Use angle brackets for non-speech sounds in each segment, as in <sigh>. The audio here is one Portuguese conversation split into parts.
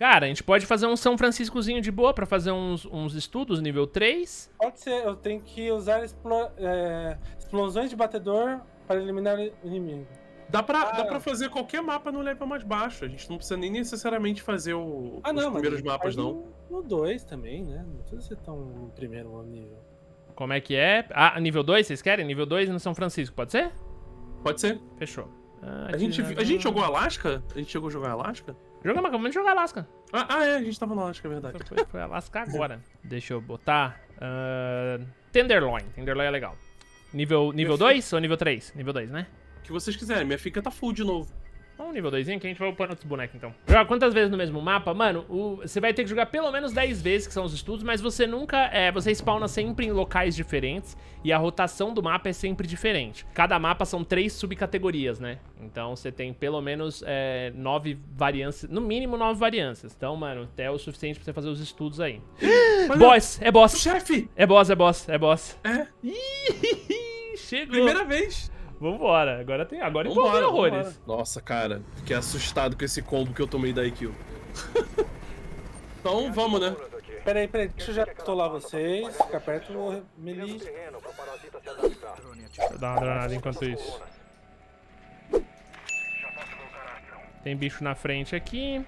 Cara, a gente pode fazer um São Franciscozinho de boa pra fazer uns, uns estudos nível 3. Pode ser, eu tenho que usar explo- é, explosões de batedor para eliminar o inimigo. Dá pra, dá Ah. pra fazer qualquer mapa no level mais baixo. A gente não precisa nem necessariamente fazer o, Ah, os não, primeiros mapas, não. No 2 também, né? Não precisa ser tão no primeiro nível. Como é que é? Ah, nível 2, vocês querem? Nível 2 no São Francisco, pode ser? Pode ser. Fechou. Ah, A gente, a gente jogou Alaska? A gente chegou a jogar Alaska? Jogamos, acabamos de jogar Alaska. Ah, ah, é, a gente tava no Alaska, é verdade. Foi, foi Alaska agora. Deixa eu botar. ah, Tenderloin. Tenderloin é legal. Nível 2 nível dois ou nível 3? Nível 2, né? O que vocês quiserem. Minha fica tá full de novo. Vamos nível 2 que a gente vai upando outros bonecos então. Joga quantas vezes no mesmo mapa? Mano, o- você vai ter que jogar pelo menos 10 vezes, que são os estudos, mas você nunca. É, você spawna sempre em locais diferentes e a rotação do mapa é sempre diferente. Cada mapa são três subcategorias, né? Então você tem pelo menos é, nove variâncias, no mínimo nove variâncias. Então, mano, até o suficiente pra você fazer os estudos aí. Olha, <gasps> boss, é boss. Chefe! É boss, é boss, é boss. É, Ih, <laughs> Chegou. primeira vez. Vambora. Agora tem. Agora Vambora, horrores. vambora. Nossa, cara. Fiquei assustado com esse combo que eu tomei da IQ. <laughs> então, vamos, né? Peraí, peraí, deixa eu já pistolar vocês. Fica perto do melee. Deixa eu dar uma granada enquanto isso. Tem bicho na frente aqui.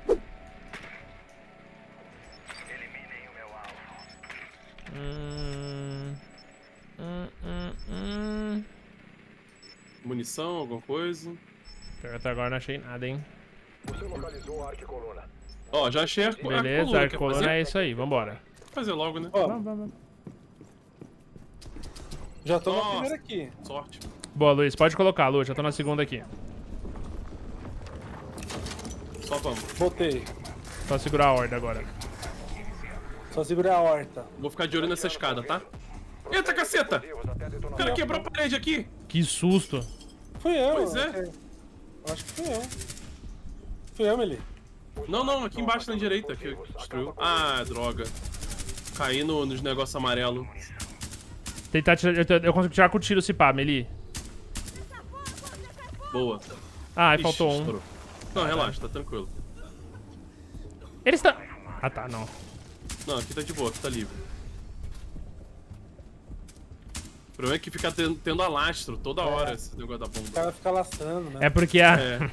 Munição, alguma coisa. Até agora não achei nada, hein? Ó, já achei a, a Beleza, coluna. a coluna é isso aí, vambora. fazer logo, né? Ó, Vamos, vamos, já tô na Nossa. primeira aqui. Sorte. Boa, Luiz, pode colocar, Lu, já tô na segunda aqui. Só vamos. Botei. Só segurar a horda agora. Só segurar a horta. Vou ficar de olho nessa escada, tá? Eita, caceta! O cara quebrou a parede aqui! Que susto. Fui eu. Pois é. acho que- Acho que fui eu. Fui eu, Melee. Não, não, aqui embaixo na direita que destruiu. Ah, droga. Caí no, nos negócios amarelo. Tentar tirar. Eu, eu consigo tirar com o tiro se pá, Meli. Boa. Ah, aí Ixi, faltou um. estourou. Não, relaxa, tá tranquilo. Eles estão. Ah tá, não. Não, aqui tá de boa, aqui tá livre. O problema é que fica tendo, tendo alastro toda hora esse negócio da O bomba. cara fica lastrando, né? É porque a, É. <laughs>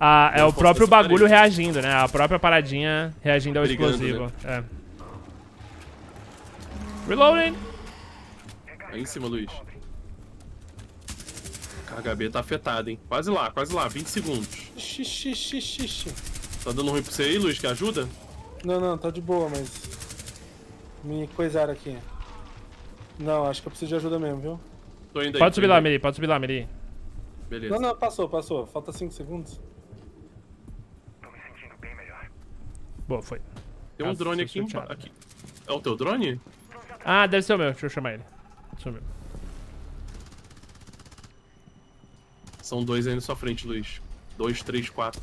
a- é o próprio bagulho isso. reagindo, né? A própria paradinha reagindo ao Brigando, explosivo. É. Reloading! Aí em cima, Luiz. Carga B tá afetada, hein? Quase lá, quase lá, 20 segundos. Xixi, xixi, xixi. Tá dando ruim pra você aí, Luiz? Que ajuda? Não, não, tá de boa, mas. Me coisaram aqui. Não, acho que eu preciso de ajuda mesmo, viu? Tô indo aí. Pode tô subir lá. Meli, pode subir lá, Meli. Beleza. Não, não, passou, passou. Falta 5 segundos. Boa, foi. Tem um Nossa, drone aqui, emba- sorteado. aqui. É o teu drone? Ah, deve ser o meu. Deixa eu chamar ele. Sumiu. São dois aí na sua frente, Luiz. Dois, três, quatro.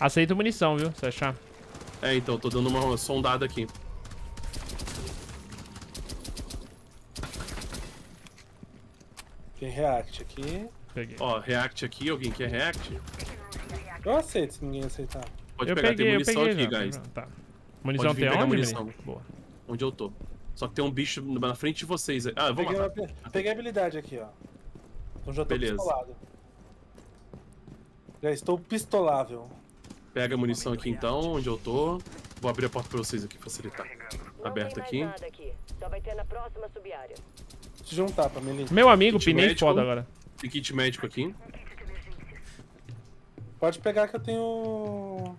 Aceita munição, viu? Se achar. É, então, tô dando uma sondada aqui. Tem react aqui. Peguei. Ó, react aqui, alguém quer react? Eu aceito se ninguém aceitar. Pode eu pegar, peguei, tem munição peguei aqui, já. guys. Tá. Munição Pode vir tem pegar onde, munição. Boa. Onde eu tô. Só que tem um bicho na frente de vocês. Ah, eu vou Peguei, matar. uma- peguei a habilidade aqui, ó. Então já tô Beleza. pistolado. Já estou pistolável. Pega a munição aqui então, onde eu tô. Vou abrir a porta pra vocês aqui, facilitar. Mais aqui. aqui. Melee. Meu amigo, Kit pinei médico. foda agora. Tem kit médico aqui. Pode pegar que eu tenho.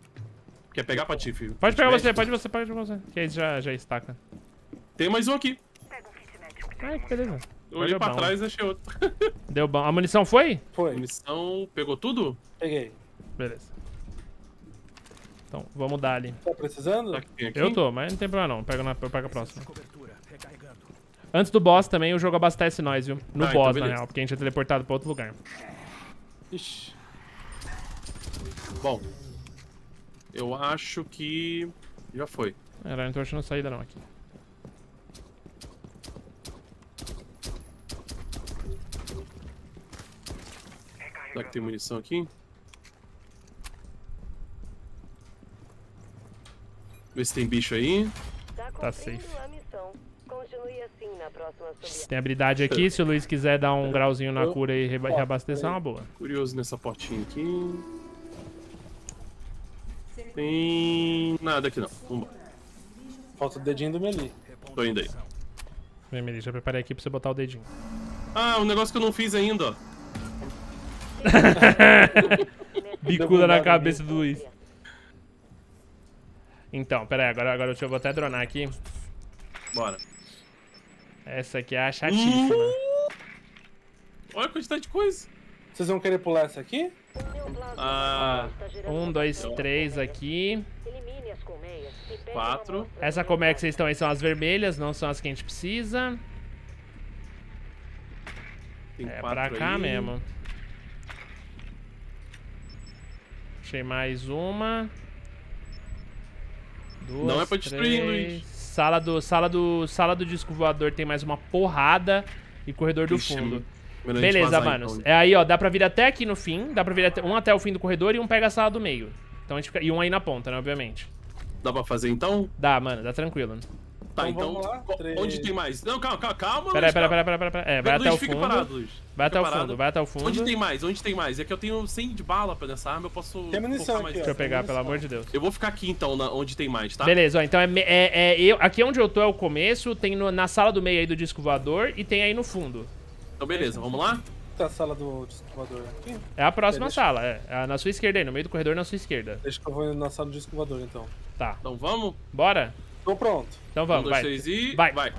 Quer pegar, Patife? Pode Kit pegar médico? você, pode você, pode você. Que aí já, já estaca. Tem mais um aqui. Ai, que beleza. Eu olhei pra bom. trás e achei outro. Deu bom. A munição foi? Foi, Munição. Pegou tudo? peguei. Beleza. Então, vamos dar ali. Tá precisando? Tá, aqui? Eu tô, mas não tem problema não. Pego na, eu pego a próxima. Antes do boss também, o jogo abastece nós, viu? No Ah, então boss, na beleza. real, porque a gente é teleportado pra outro lugar. Ixi. Bom. Eu acho que. Já foi. Era, não tô achando saída não aqui. Será que tem munição aqui? Vê se tem bicho aí. Tá Tá safe. assim. Tem habilidade aqui, se o Luiz quiser dar um grauzinho na cura e reabastecer, é uma boa. Curioso nessa portinha aqui. Tem nada aqui não. Vambora. Falta o dedinho do Meli. Tô indo aí. Vem, Meli, já preparei aqui pra você botar o dedinho. Ah, um negócio que eu não fiz ainda, ó. <laughs> <laughs> Bicuda na cabeça do Luiz. Então, pera aí, agora, agora deixa eu vou até dronar aqui. Bora. Essa aqui é a chatíssima. Olha a quantidade de coisa. Vocês vão querer pular essa aqui? Ah, Um, dois, três aqui. Quatro. Essa colmeia que vocês estão aí são as vermelhas, não são as que a gente precisa. tem É pra cá aí. mesmo. Achei mais uma. Duas, Não é pra destruir, três. Luiz. Sala do, sala do, sala do disco voador tem mais uma porrada e corredor do Ixi, fundo. a gente Beleza, vazar, manos. então. É aí, ó, dá pra vir até aqui no fim, dá pra vir até, um até o fim do corredor e um pega a sala do meio. Então a gente fica, e um aí na ponta, né, obviamente. Dá pra fazer então? Dá, mano, dá tranquilo. Tá, Então então. Onde tem mais? Não, calma, calma, calma. Pera aí, Luiz, pera, calma. pera, pera, pera, pera. É, vai Luiz, até o fica fundo. parado, Luiz. Vai até Fica o parado. fundo, vai até o fundo. Onde tem mais? Onde tem mais? É que eu tenho 100 de bala pra nessa arma, eu posso. Tem munição mais aqui, ó. Deixa eu pegar, pelo amor de Deus. Eu vou ficar aqui então, na- onde tem mais, tá? Beleza, ó, então é, é, é eu, aqui onde eu tô é o começo, tem no- na sala do meio aí do disco voador e tem aí no fundo. Então beleza, vamos lá? Tá a sala do descovador aqui? É a próxima Deixa- sala, é, é na sua esquerda aí, no meio do corredor na sua esquerda. Deixa que eu vou na sala do descovador então. Tá, Então vamos? bora? Tô pronto. Então um, vamos, dois, vai. três e. Vai. vai.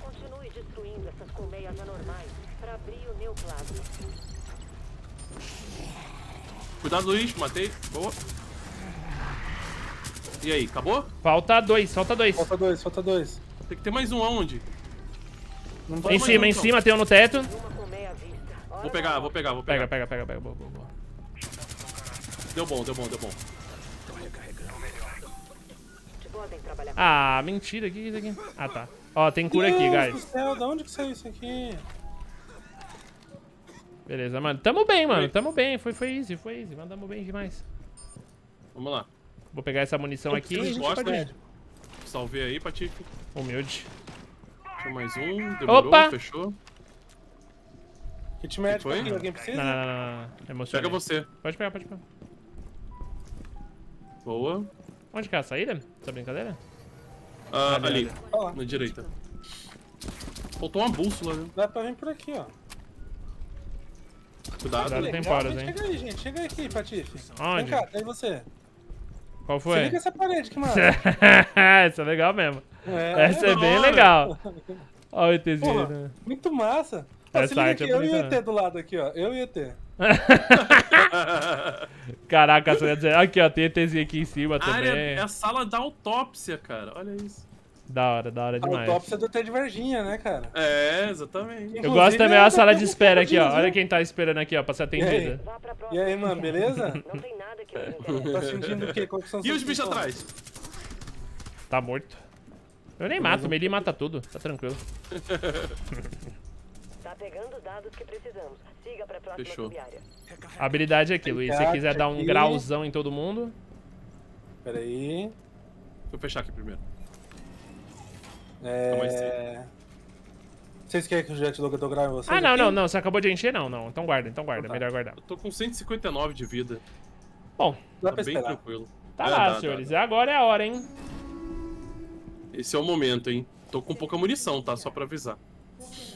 Continue destruindo essas colmeias anormais para abrir o neoplasma. Cuidado, Luiz, matei. Boa. E aí, acabou? Falta dois, falta dois. Falta dois, falta dois. Tem que ter mais um aonde? Não Em cima, um, em então. cima tem um no teto. Vou pegar, vou pegar, vou Pega, pegar. pega, pega, pega. Boa, boa, boa. Deu bom, deu bom, deu bom. Morte. Podem trabalhar Ah, mentira, o que é isso aqui? Ah, tá. Ó, tem cura aqui, Deus guys. do céu, da onde que saiu isso aqui? Beleza, mano. Tamo bem, mano. Tamo bem. Foi, foi easy, foi easy. Mandamos bem demais. Vamos lá. Vou pegar essa munição aqui e Gosta? Salvei aí, Patife. Humilde. Deixa mais um. Demorou, Opa! fechou. Kit médico foi? aqui, alguém precisa? Não, não, não, não, não. Emocionei. Pega você. Pode pegar, pode pegar. Boa. Onde que é a saída? Essa brincadeira? Ah, Ali, ali, ali. Olha lá. na direita. Faltou uma bússola, né? Dá pra vir por aqui, ó. Cuidado. Cuidado. Tem gente, hein? Chega aí, gente. Chega aqui, Patife. Onde? Vem cá, daí você. Qual foi? liga essa parede que massa. <laughs> Essa é legal mesmo. É, Essa é da bem hora. legal. Ó o ETzinho. Porra, né? muito massa. Ó, Essa arte aqui, é eu e o bonita, né? ET do lado aqui, ó. Eu e o ET. Caraca, você ia dizer... Aqui, ó. Tem ETzinho aqui em cima A área também. é a sala da autópsia, cara. Olha isso. Da hora, da hora A demais. autópsia do de Varginha, né, cara? É, exatamente. Eu gosto também é da sala de espera aqui, ó. Olha quem tá esperando aqui, ó, pra ser atendida. E aí, mano, beleza? <laughs> Não tem nada que. Tá sentindo o quê? Qual que são E os bichos atrás? Tá morto. Eu nem mato, o Melee mata tudo. Tá tranquilo. <laughs> Pegando os dados que precisamos. Siga pra próxima Fechou. A habilidade é aqui, Luiz. Se você quiser dar um aqui. grauzão em todo mundo. Pera aí. Deixa eu fechar aqui primeiro. É... Vocês querem que o Jet Logo grave vocês? Ah, não, aqui? não, não. Você acabou de encher? Não, não. Então guarda, então guarda. Então tá. Melhor guardar. Eu tô com 159 de vida. Bom, Dá Tá pra bem esperar. tranquilo. tá É, lá, dá, dá, senhores. dá. Agora é a hora, hein? Esse é o momento, hein? Tô com pouca munição, tá? Só pra avisar.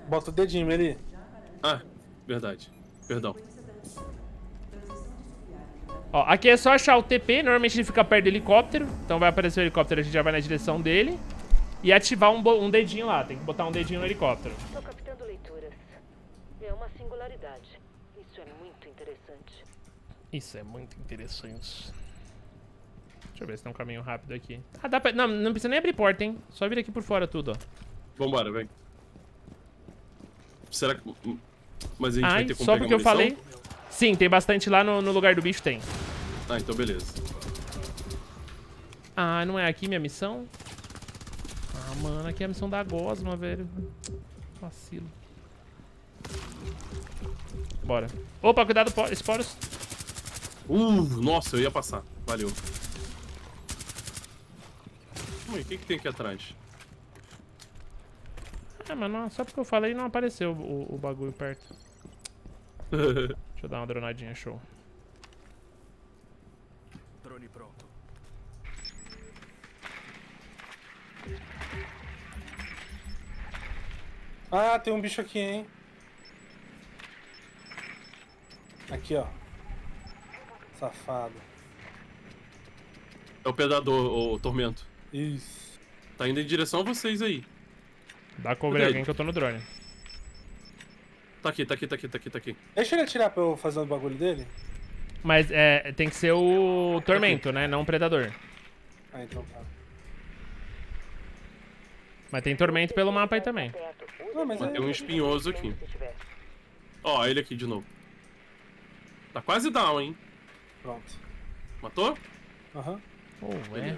Bota o dedinho ali. Ah, verdade. Perdão. Ó, aqui é só achar o TP. Normalmente ele fica perto do helicóptero. Então vai aparecer o helicóptero, a gente já vai na direção dele. E ativar um, um dedinho lá. Tem que botar um dedinho no helicóptero. Estou captando leituras. É uma singularidade. Isso é muito interessante. Isso é muito interessante. Deixa eu ver se tem um caminho rápido aqui. Ah, dá pra... Não, não precisa nem abrir porta, hein? Só vir aqui por fora tudo, ó. Vambora, vem. Será que. Mas a gente vai Ai, ter como só porque eu falei. Sim, tem bastante lá no, no lugar do bicho, tem. Ah, então beleza. Ah, não é aqui minha missão? Ah, mano, aqui é a missão da Gosma, velho. Vacilo. Bora. Opa, cuidado, po- esporos. Uh, nossa, eu ia passar. Valeu. O que, que tem aqui atrás? É, mas não- só porque eu falei não apareceu o, o bagulho perto. <laughs> Deixa eu dar uma dronadinha, show. Drone pronto. Ah, tem um bicho aqui, hein? Aqui, ó. Safado. É o predador, o tormento. Isso. Tá indo em direção a vocês aí. Dá cover alguém que eu tô no drone. Tá aqui, tá aqui, tá aqui, tá aqui, tá aqui. Deixa ele atirar pra eu fazer o bagulho dele. Mas é, tem que ser o tormento, né? Não o predador. Ah, então tá. Mas tem tormento pelo mapa aí também. Não, mas Tem é... um espinhoso aqui. Ó, ele aqui de novo. Tá quase down, hein? Pronto. Matou? Aham. Oh, é.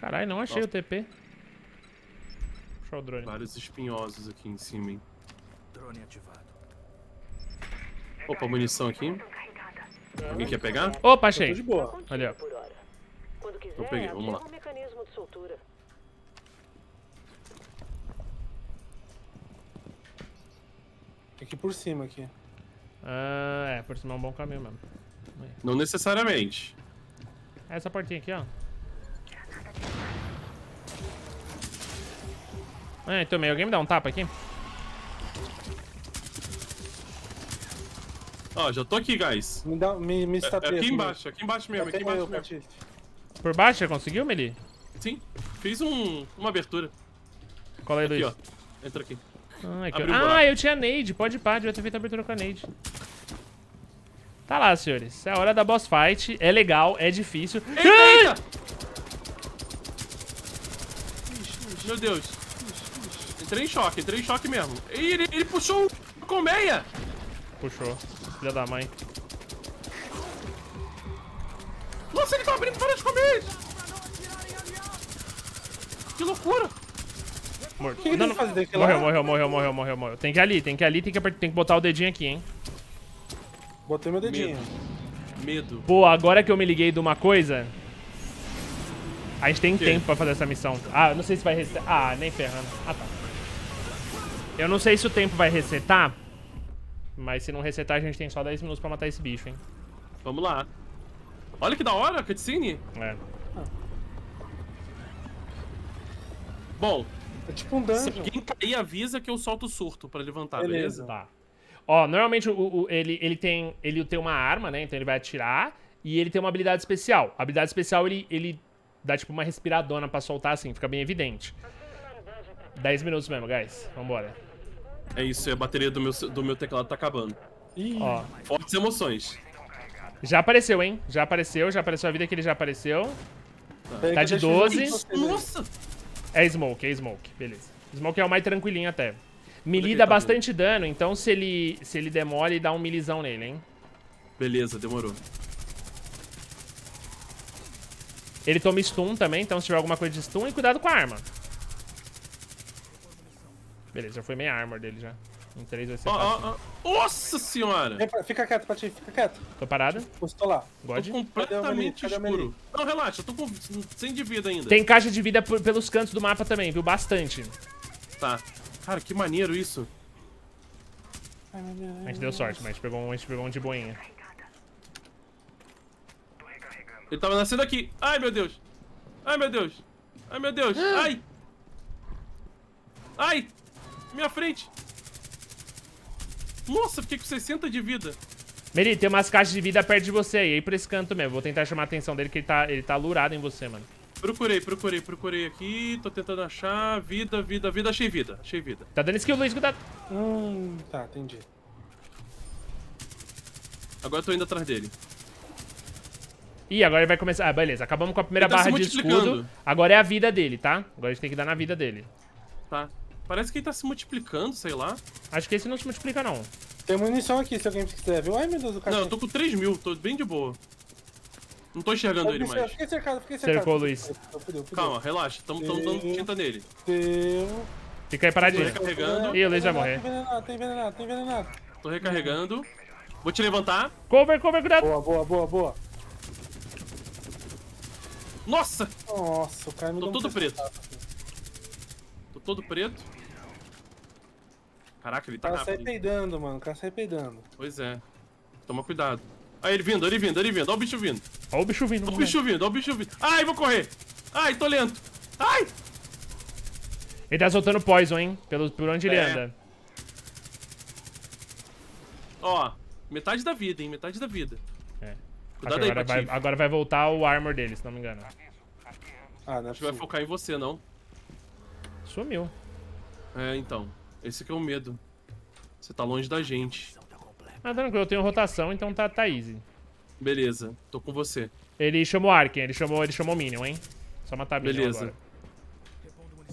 Caralho, não achei Nossa. o TP. Puxar o drone. Vários espinhosos aqui em cima, hein? Drone ativado. Opa, munição aqui. Alguém quer pegar? Opa, Tô achei. de boa. Ali, ó. Eu peguei, vamos lá. um. Aqui por cima, aqui. Ah, é, por cima é um bom caminho mesmo. Não necessariamente. Essa portinha aqui, ó. É, tomei. Alguém me dá um tapa aqui? Ó, já tô aqui, guys. Me dá... Me, me É, está é aqui embaixo, aqui embaixo mesmo, aqui embaixo mesmo. Por baixo, você conseguiu, Meli? Sim, fiz um, uma abertura. Cola aí, Aqui, Luiz. ó. Entra aqui. Ah, é que eu... Abriu ah, eu tinha nade. Pode pá, devia ter feito a abertura com a nade. Tá lá, senhores. É a hora da boss fight. É legal, é difícil. Eita, eita! <laughs> Meu Deus. Em choque, em choque mesmo. Ih, Ele, ele puxou a colmeia! Puxou. Filha da mãe. Nossa, ele tá abrindo várias colmeias! Que loucura! Morto. Que, que que que ir Morreu, lá? morreu, morreu, morreu, morreu, morreu. Tem que ir ali, tem que ir ali, tem que, tem que botar o dedinho aqui, hein. Botei meu dedinho. Medo. Pô, agora que eu me liguei de uma coisa... A gente tem quê? tempo pra fazer essa missão. Ah, não sei se vai resetar. Ah, nem ferrando. Ah, tá. Eu não sei se o tempo vai resetar. Mas se não resetar, a gente tem só 10 minutos pra matar esse bicho, hein. Vamos lá. Olha que da hora, cutscene. É. Bom, É tipo um se dungeon. alguém cair, avisa que eu solto o surto pra levantar, beleza? Beleza. Tá. Ó, normalmente o, o- ele, ele, tem, ele tem uma arma, né? Então ele vai atirar. E ele tem uma habilidade especial. A habilidade especial, ele, ele dá tipo uma respiradona pra soltar assim, fica bem evidente. 10 minutos mesmo, guys. Vambora. É isso, a bateria do meu, do meu teclado tá acabando. Ih, Ó, Fortes emoções. já apareceu, hein? Já apareceu, já apareceu a vida que ele já apareceu. tá que de eu deixo eu 12. ver vocês aí. Nossa! É Smoke, é Smoke. Beleza. Smoke é o mais tranquilinho até. Melee ele dá tá bastante dano, então se ele, se ele demole, dá um milizão nele, hein? Beleza, demorou. Ele toma stun também, então se tiver alguma coisa de stun, e cuidado com a arma. Beleza, já foi meia armor dele já. Em 3 vai ser ó, ó. Nossa senhora! Pra- Fica quieto, Pati, fica quieto. Tô parado. Postou lá. God. Tô completamente Cadê escuro. Não, relaxa, eu tô com 100 de vida ainda. Tem caixa de vida por- pelos cantos do mapa também, viu? Bastante. Tá. Cara, que maneiro isso. Ai, meu Deus. A gente deu sorte, mas a gente pegou um, a gente pegou um de boinha. Ele tava nascendo aqui. Ai, meu Deus. Ai, meu Deus. Ai, meu Deus. Ai. Ai. Minha frente. Nossa, fiquei com 60 de vida. Meri, tem umas caixas de vida perto de você aí, aí por esse canto mesmo. Vou tentar chamar a atenção dele, que ele tá, ele tá lurado em você, mano. Procurei, procurei, procurei aqui. Tô tentando achar. Vida, vida, vida. Achei vida. Achei vida. Tá dando skill, Luiz, cuidado. Hum, tá, entendi. Agora eu tô indo atrás dele. Ih, agora ele vai começar. Ah, beleza. Acabamos com a primeira tá barra de escudo. Agora é a vida dele, tá? Agora a gente tem que dar na vida dele. Tá. Parece que ele tá se multiplicando, sei lá. Acho que esse não se multiplica, não. Tem munição aqui, se alguém quiser, viu? Ai, meu Deus, o cara. Não, eu tô com 3 mil. Tô bem de boa. Não tô enxergando ele mais. Fiquei cercado, fiquei cercado. Cercou, Luiz. Fudeu, fudeu. Calma, relaxa. Tamo, tamo dando tinta nele. Deu. Fica aí Tô paradinho. recarregando. Ih, o Luiz vai Tem morrer. envenenado, tem envenenado, tem envenenado. Tô recarregando. Vou te levantar. Cover, cover, cuidado. Boa, boa, boa, boa. Nossa! Nossa, o cara me Tô todo preto. Tô todo preto. Caraca, ele O tá cara sai peidando, mano. O cara sai peidando. Pois é. Toma cuidado. Aí ele vindo, ele vindo, ele vindo. Olha o bicho vindo. Ó o bicho vindo. Olha o bicho vindo, olha o bicho vindo. Ai, vou correr. Ai, tô lento. Ai! Ele tá soltando poison, hein? Pelo, por onde ele É. anda. Ó, metade da vida, hein? Metade da vida. É. Acho Cuidado que aí, agora, vai, agora vai voltar o armor dele, se não me engano. Ah, não é A gente vai focar em você, não. Sumiu. É, então. Esse que é o medo. Você tá longe da gente. Ah, tranquilo, eu tenho rotação, então tá, tá easy. Beleza, tô com você. Ele chamou Arken, ele chamou, ele chamou Minion, hein? Só matar Minion Beleza. agora.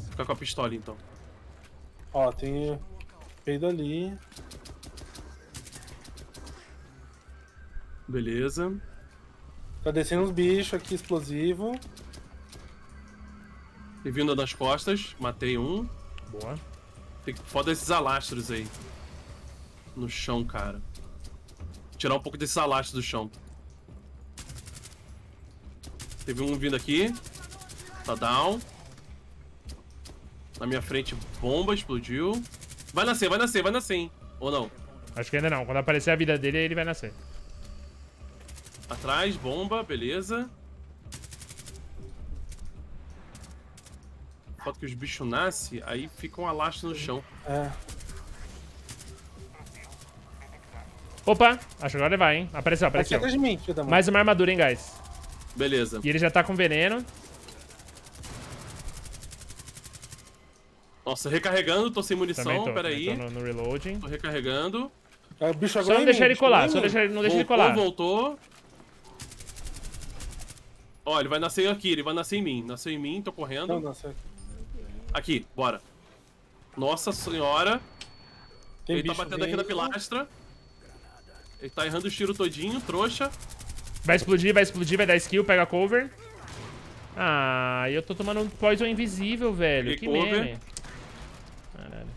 Fica com a pistola, então. Ó, tem peido ali. Beleza. Tá descendo uns bichos aqui, explosivo. E vindo das costas, matei um. Boa. Tem que foda esses alastros aí. No chão, cara. Tirar um pouco desses alastros do chão. Teve um vindo aqui. Tá down. Na minha frente, bomba, explodiu. Vai nascer, vai nascer, vai nascer, hein? Ou não? Acho que ainda não. Quando aparecer a vida dele, ele vai nascer. Atrás, bomba, beleza. Falta que os bichos nascem, aí fica um alastro no chão. É. Opa, acho que agora ele vai, hein? Apareceu, Aqui apareceu. atrás de mim, filho da mãe. Mais uma armadura, hein, guys? Beleza. E ele já tá com veneno. Nossa, recarregando, tô sem munição, Também tô. peraí. também tô no, no reloading. Tô recarregando. É, o bicho Só agora não em deixar ele colar, só deixar não deixa ele voltou, colar. voltou. Ó, ele vai nascer aqui, ele vai nascer em mim. Nasceu em mim, tô correndo. Não, não, sei. Aqui, bora. Nossa senhora. Tem ele tá batendo aqui na pilastra. Ele tá errando o tiro todinho, trouxa. Vai explodir, vai explodir, vai dar skill, pega cover. Ah, e eu tô tomando um poison invisível, velho. Peguei que cover. meme. Caralho.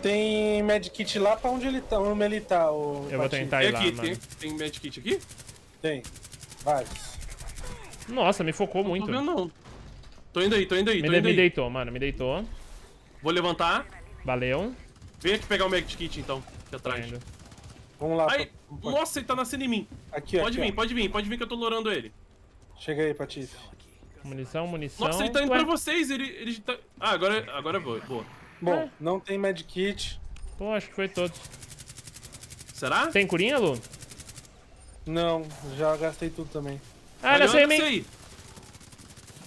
Tem medkit lá pra onde ele tá, onde ele tá, o Eu vou tentar Tem ir lá, aqui, mano. tem, tem medkit aqui? Tem. Vários. Nossa, me focou Não muito. tô vendo não. Tô indo aí, tô indo aí, Me, tô de- indo me aí. deitou, mano, me deitou. Vou levantar. Valeu. Vem aqui pegar o medkit então, aqui Tô atrás. indo. Vamos lá. Ai, pa- nossa, ele tá nascendo em mim. Aqui, Pode aqui, vir, ó. pode vir, pode vir que eu tô lourando ele. Chega aí, Patife. Munição, munição. Nossa, ele tá indo Ué, pra vocês, ele, ele tá... Ah, agora, agora boa, boa. Bom, É. não tem medkit. Pô, acho que foi todos. Será? Tem curinha, Lu? Não, já gastei tudo também. Ah, nasceu em mim.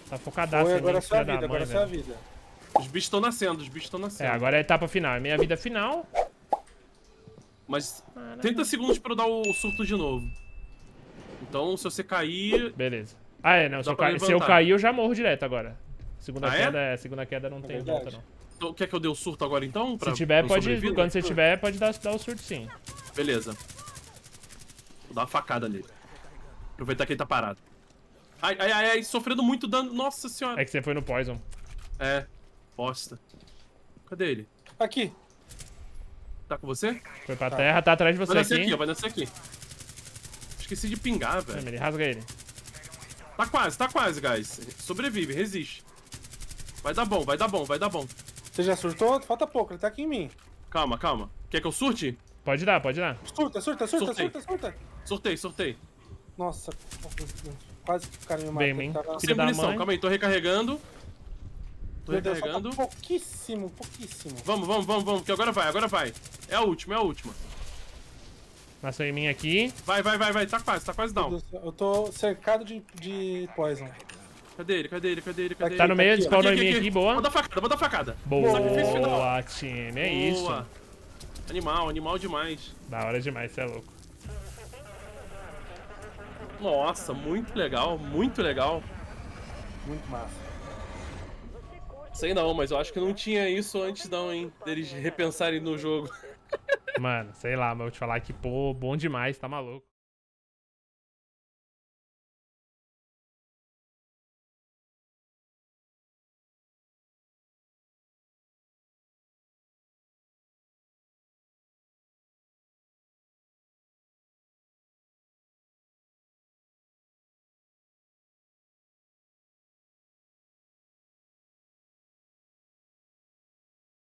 Tá focadaço Foi, agora é sua vida, agora é mãe, sua vida. Os bichos estão nascendo, os bichos estão nascendo. É, agora é a etapa final. É minha vida final. Mas 30 segundos pra eu dar o surto de novo. Então, se você cair... Beleza. Ah, é, não. Se eu, ca- se eu cair, eu já morro direto agora. Segunda Ah, é? queda, é? Segunda queda não tem verdade. volta, não. Então, quer que eu dê o surto agora então? Pra, Se tiver, pra pode. Quando você tiver, pode dar, dar o surto sim. Beleza. Vou dar uma facada nele. Aproveitar que ele tá parado. Ai, ai, ai, ai, sofrendo muito dano. Nossa senhora. É que você foi no poison. É, bosta. Cadê ele? Aqui. Tá com você? Foi pra terra, tá atrás de Vai você nascer aqui. aqui, ó, vai nascer aqui. Esqueci de pingar, velho. Ele rasga ele. Tá quase, tá quase, guys. Sobrevive, resiste. Vai dar bom, vai dar bom, vai dar bom. Você já surtou? Falta pouco, ele tá aqui em mim. Calma, calma. Quer que eu surte? Pode dar, pode dar. Surta, surta, surta, Surtei. surta, surta. Sortei, sortei. Nossa, quase que o cara me matou. Bem, tava- Sem munição, calma aí, tô recarregando. Tô Meu Deus, recarregando. falta pouquíssimo, pouquíssimo. Vamos, vamos, vamos, vamos, que agora vai, agora vai. É a última, é a última. Nasceu em mim aqui. Vai, vai, vai, vai, tá quase, tá quase down. Deus Eu tô cercado de, de poison. Cadê ele, cadê ele, cadê ele, cadê Tá ele? no meio, ó. spawnou em mim aqui, boa. Manda facada, manda facada. Sacrifício final. Boa, time. É isso. Boa. Animal, animal demais. Da hora demais, você é louco. Nossa, muito legal, muito legal. Muito massa. Sei não, mas eu acho que não tinha isso antes não, hein? Deles repensarem no jogo. Mano, sei lá, mas eu vou te falar que, pô, bom demais, tá maluco.